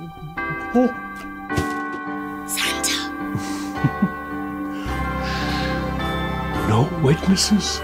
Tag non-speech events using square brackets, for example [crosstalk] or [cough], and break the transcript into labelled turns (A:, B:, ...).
A: Oh,
B: Santa. [laughs]
A: no witnesses?